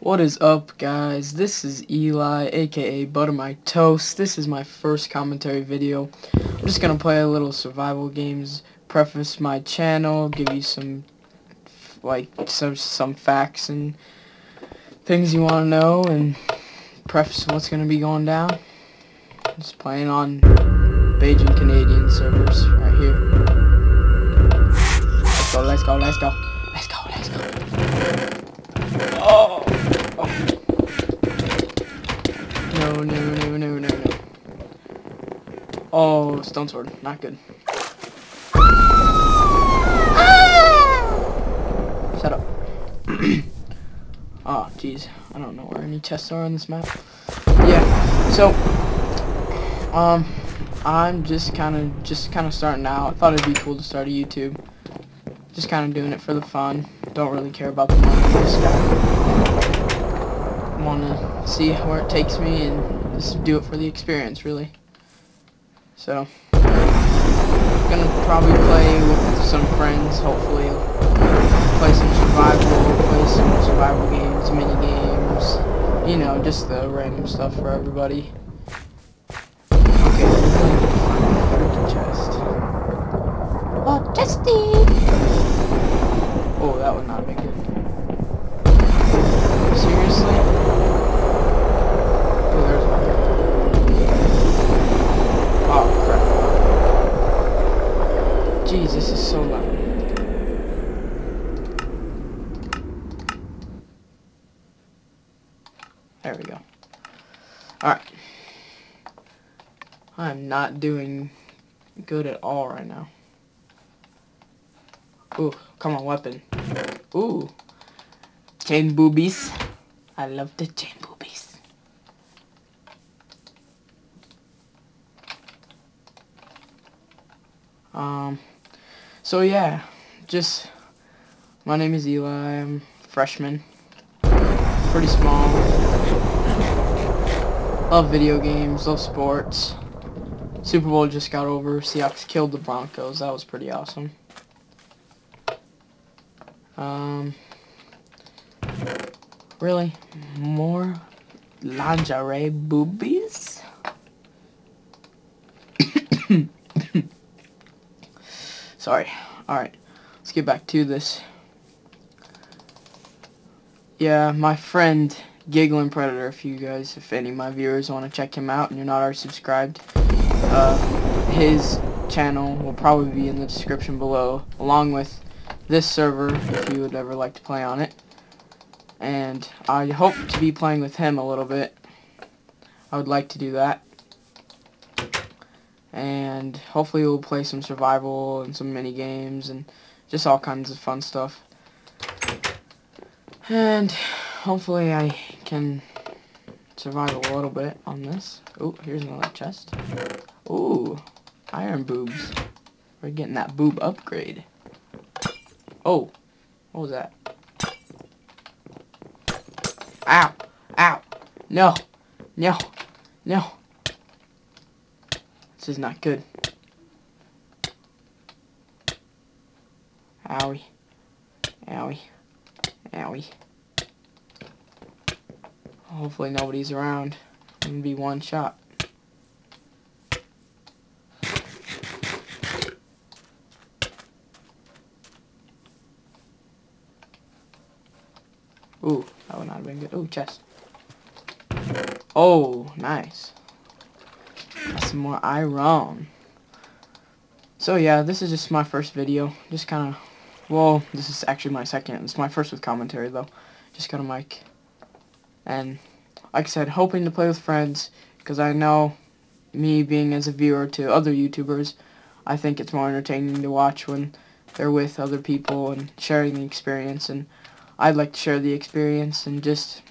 What is up guys? This is Eli aka Butter My Toast. This is my first commentary video. I'm just gonna play a little survival games, preface my channel, give you some like some some facts and things you wanna know and preface what's gonna be going down. Just playing on Beijing Canadian servers right here. Let's go, let's go. Let's go, Oh, stone sword. Not good. Shut up. oh, jeez. I don't know where any chests are on this map. Yeah, so, um, I'm just kind of, just kind of starting out. I thought it'd be cool to start a YouTube. Just kind of doing it for the fun. Don't really care about the money. Just want to see where it takes me and just do it for the experience, really. So, I'm gonna probably play with some friends, hopefully. Play some survival, play some survival games, mini games. You know, just the random stuff for everybody. Okay, freaking chest. Oh, chesty! Oh, that would not be good. Seriously? Oh, there's one. Oh, crap. Jeez, this is so loud. There we go. Alright. I'm not doing good at all right now. Ooh, come on, weapon. Ooh. Chain boobies. I love the chain boobies. Um, so yeah, just, my name is Eli, I'm freshman, pretty small, love video games, love sports, Super Bowl just got over, Seahawks killed the Broncos, that was pretty awesome. Um, really? More lingerie boobies? Sorry. Alright. Let's get back to this. Yeah, my friend Giggling Predator, if you guys, if any of my viewers want to check him out and you're not already subscribed, uh, his channel will probably be in the description below, along with this server if you would ever like to play on it. And I hope to be playing with him a little bit. I would like to do that. And hopefully we'll play some survival and some mini games and just all kinds of fun stuff. And hopefully I can survive a little bit on this. Oh, here's another chest. Ooh, iron boobs. We're getting that boob upgrade. Oh, what was that? Ow, ow, no, no, no. This is not good. Owie, owie, owie. Hopefully nobody's around. Gonna be one shot. Ooh, that would not have been good. Ooh, chest. Oh, nice. Some more iron. So yeah, this is just my first video. Just kind of, well, this is actually my second. It's my first with commentary though. Just got a mic. And like I said, hoping to play with friends because I know me being as a viewer to other YouTubers, I think it's more entertaining to watch when they're with other people and sharing the experience and I'd like to share the experience and just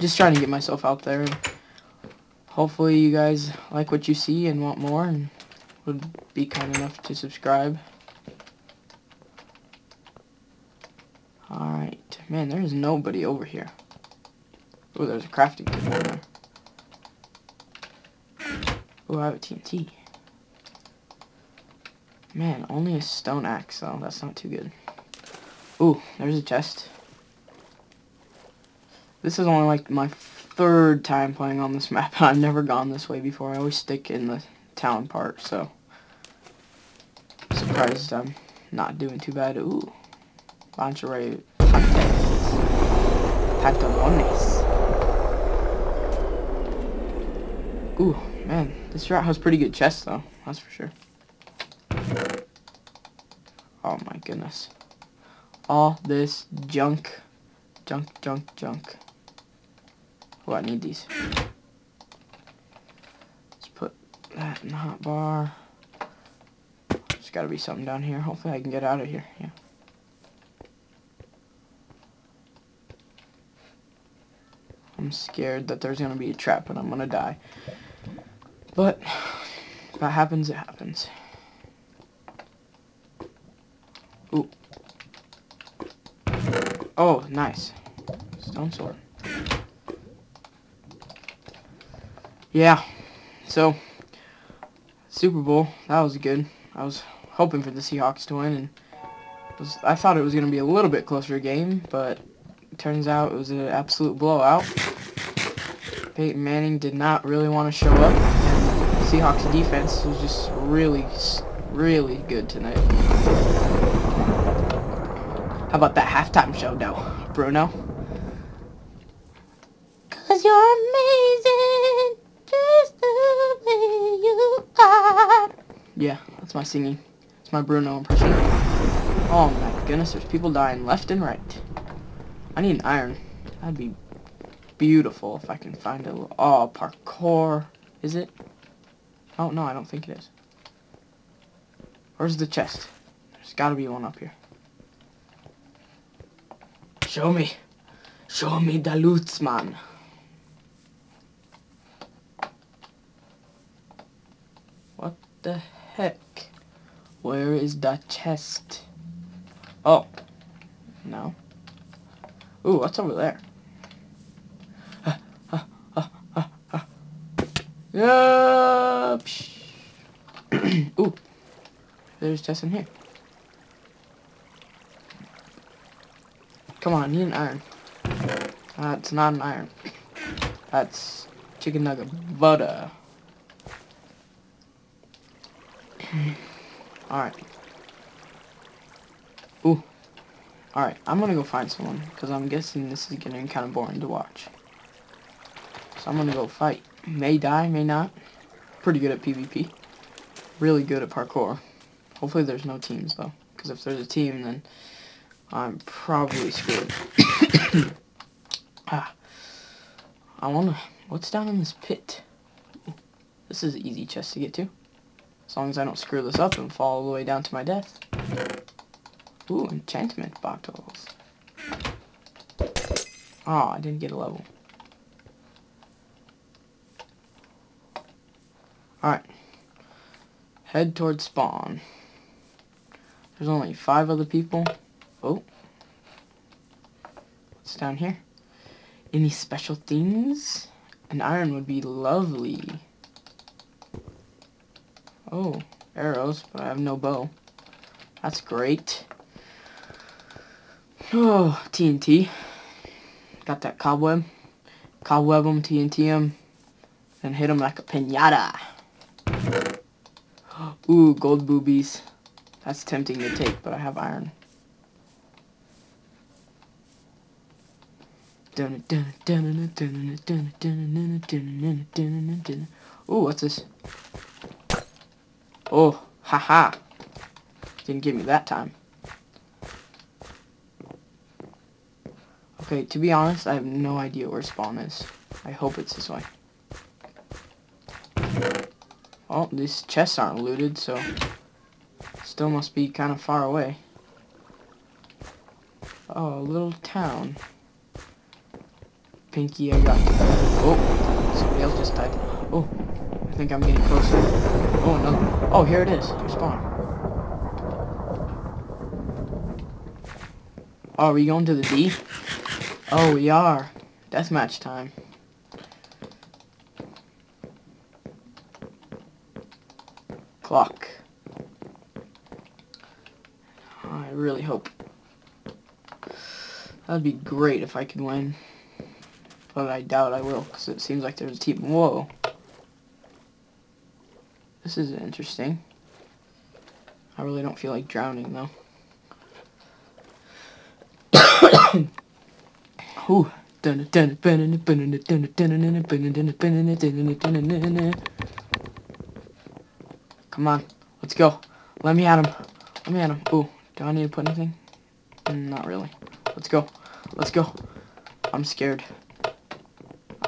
just trying to get myself out there and hopefully you guys like what you see and want more and would be kind enough to subscribe. Alright. Man, there's nobody over here. Oh, there's a crafting over there. Oh, I have a TNT. Man, only a stone axe though. That's not too good. Ooh, there's a chest. This is only like my third time playing on this map. I've never gone this way before. I always stick in the town part, so surprised I'm not doing too bad. Ooh, lingerie pantalones. Ooh, man, this route has pretty good chests though. That's for sure. Oh my goodness. All this junk. Junk, junk, junk. Oh, I need these. Let's put that in the hot bar. There's gotta be something down here. Hopefully I can get out of here. Yeah. I'm scared that there's gonna be a trap and I'm gonna die. But, if that happens, it happens. Ooh. Oh, nice. Stone sword. Yeah, so, Super Bowl, that was good. I was hoping for the Seahawks to win, and was, I thought it was going to be a little bit closer game, but turns out it was an absolute blowout. Peyton Manning did not really want to show up, and Seahawks defense was just really, really good tonight. How about that halftime show, though, Bruno? Yeah, that's my singing. It's my Bruno impression. Oh my goodness, there's people dying left and right. I need an iron. That'd be beautiful if I can find a little... Oh, parkour. Is it? Oh, no, I don't think it is. Where's the chest? There's gotta be one up here. Show me. Show me the loot, man. What the heck? Where is the chest? Oh. No. Ooh, what's over there? Ah, ah, ah, ah, ah. Yeah. Ooh. There's chest in here. Come on, I need an iron. That's not an iron. That's chicken nugget butter. Alright. Ooh. Alright, I'm gonna go find someone, because I'm guessing this is getting kind of boring to watch. So I'm gonna go fight. May die, may not. Pretty good at PvP. Really good at parkour. Hopefully there's no teams, though. Because if there's a team, then I'm probably screwed. ah. I wanna... What's down in this pit? This is an easy chest to get to. As long as I don't screw this up and fall all the way down to my death. Ooh, enchantment bottles. Oh, I didn't get a level. Alright. Head towards spawn. There's only five other people. Oh. What's down here? Any special things? An iron would be lovely. Oh, arrows, but I have no bow. That's great. Oh, TNT. Got that cobweb. Cobweb them, TNT them, and hit them like a pinata. Ooh, gold boobies. That's tempting to take, but I have iron. Ooh, what's this? Oh, haha. Didn't give me that time. Okay, to be honest, I have no idea where spawn is. I hope it's this way. Oh, these chests aren't looted, so still must be kind of far away. Oh, a little town. Pinky, I got... Oh, somebody else just died. Oh, think I'm getting closer. Oh, no. Oh, here it is. Spawn. Oh, are we going to the D? Oh, we are. Deathmatch time. Clock. I really hope. That'd be great if I could win. but I doubt I will, because it seems like there's a team. Whoa. This is interesting. I really don't feel like drowning, though. Ooh. Come on. Let's go. Let me at him. Let me at him. Ooh. Do I need to put anything? Mm, not really. Let's go. Let's go. I'm scared.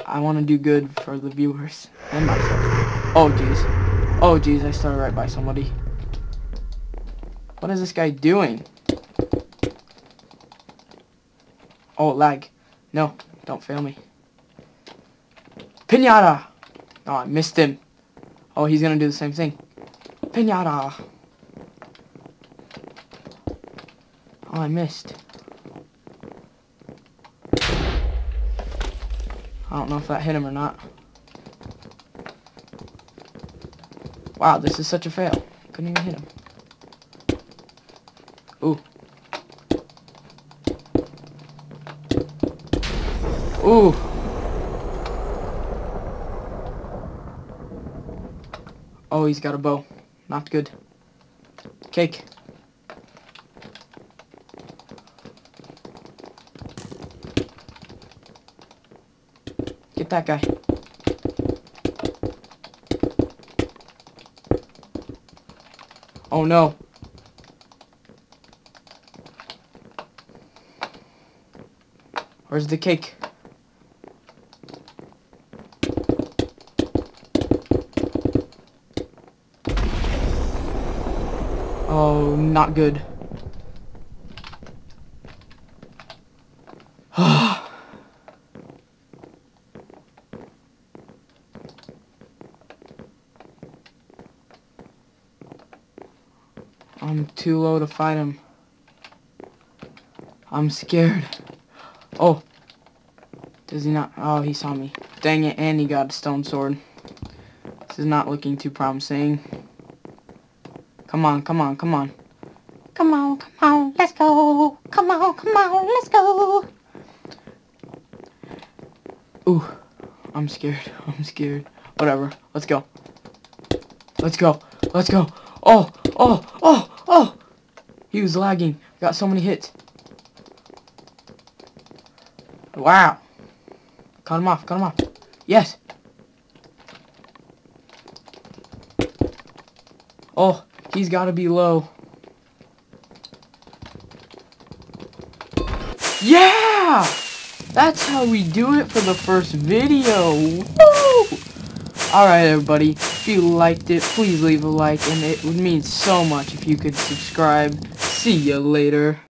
I want to do good for the viewers and myself. Oh, jeez. Oh, jeez. I started right by somebody. What is this guy doing? Oh, lag. No, don't fail me. Pinata! Oh, I missed him. Oh, he's gonna do the same thing. Pinata! Oh, I missed. I don't know if that hit him or not. Wow, this is such a fail. Couldn't even hit him. Ooh. Ooh. Oh, he's got a bow. Not good. Cake. Get that guy. Oh no. Where's the cake? Oh, not good. Oh. I'm too low to fight him. I'm scared. Oh. Does he not? Oh, he saw me. Dang it, and he got a stone sword. This is not looking too promising. Come on, come on, come on. Come on, come on, let's go. Come on, come on, let's go. Ooh, I'm scared. I'm scared. Whatever. Let's go. Let's go. Let's go. Oh, oh, oh. He was lagging. Got so many hits. Wow. Cut him off. Cut him off. Yes. Oh, he's got to be low. Yeah! That's how we do it for the first video. Woo! Alright, everybody. If you liked it, please leave a like, and it would mean so much if you could subscribe. See ya later.